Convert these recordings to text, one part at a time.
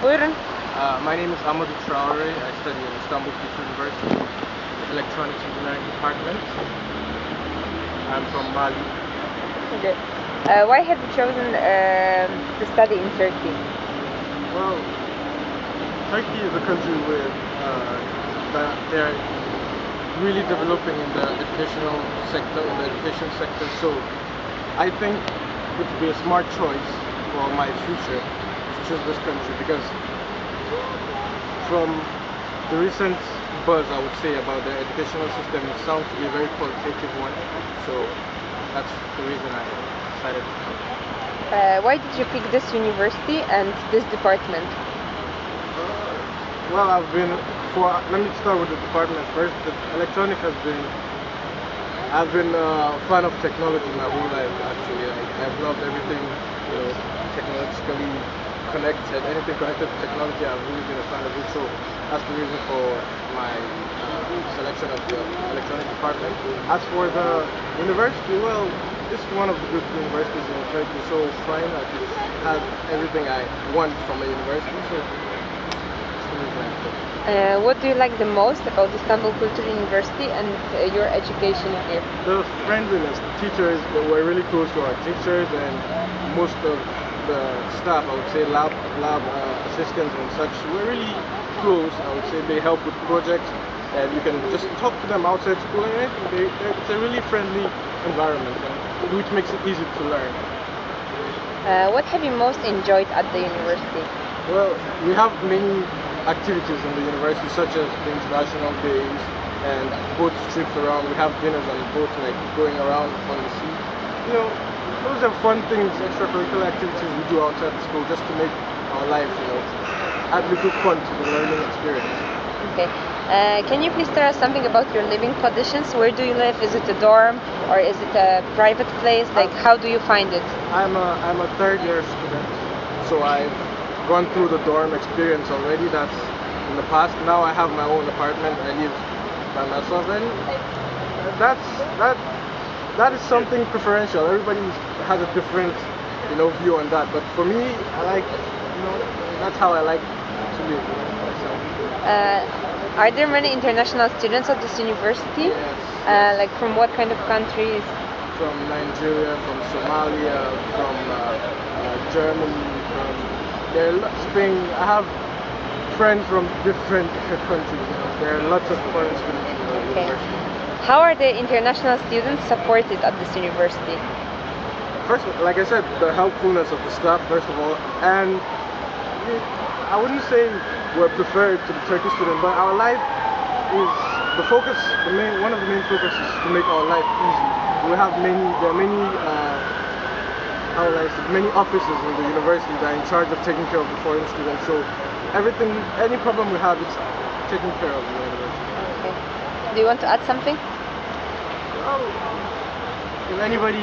Buyurun. Uh, my name is Amadou Traore. I study at Istanbul Kültür University, Electronics Engineering Department. I'm from Mali. Okay. Uh, why have you chosen um to study in Turkey? Well, Turkey is a country where uh, that they're really developing in the educational sector, in the education sector. So I think it would be a smart choice for my future choose this country because from the recent buzz, I would say about the educational system, it sounds to be a very qualitative one. So that's the reason I decided to come. Uh, why did you pick this university and this department? Well, I've been for. Let me start with the department first. The electronic has been. I've been a fan of technology my whole life. Actually, I, I've loved everything, you know, technologically connected. Anything connected to technology, I've really been a fan of it. So that's the reason for my uh, selection of the electronic department. As for the university, well, it's one of the good universities in Turkey. So fine, like it has everything I want from a university. So that's the reason I picked. Uh, what do you like the most about Istanbul Culture University and uh, your education here? the friendliness, the teachers, they were really close to our teachers and most of the staff, I would say lab, lab uh, assistants and such, were really close. I would say they help with projects and you can just talk to them outside school and anything. They, they, it's a really friendly environment and, which makes it easy to learn. Uh, what have you most enjoyed at the university? Well, we have many activities in the university, such as the international days and boat trips around. We have dinners on the boat, like going around on the sea. You know, those are fun things, extracurricular activities we do outside the school just to make our life, you know, add a little fun to the learning experience. Okay. Uh, can you please tell us something about your living conditions? Where do you live? Is it a dorm or is it a private place? Like, how do you find it? I'm a I'm a third year student, so I've gone through the dorm experience already. That's in the past. Now I have my own apartment. I live by myself, and that's that that is something preferential. Everybody has a different you know view on that, but for me, I like you know that's how I like to live. Uh, are there many international students at this university? Yes, Uh, like, from what kind of countries? from Nigeria, from Somalia, from uh, uh, Germany, from there are Spain. I have friends from different countries. You know. There are lots of foreign students Okay. university. How are the international students supported at this university? First, like I said, the helpfulness of the staff, first of all, and I wouldn't say we're preferred to the Turkish student, but our life is the focus. The main one of the main focuses is to make our life easy. We have many, there are many. Uh, how would I say, many offices in the university that are in charge of taking care of the foreign students. So everything, any problem we have, it's taken care of in the university. Okay. Do you want to add something? Well, if anybody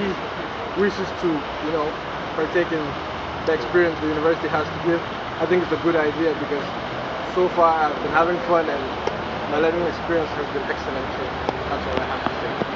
wishes to, you know, partake in the experience the university has to give, I think it's a good idea because so far I've been having fun and my learning experience has been excellent. So that's all I have to say.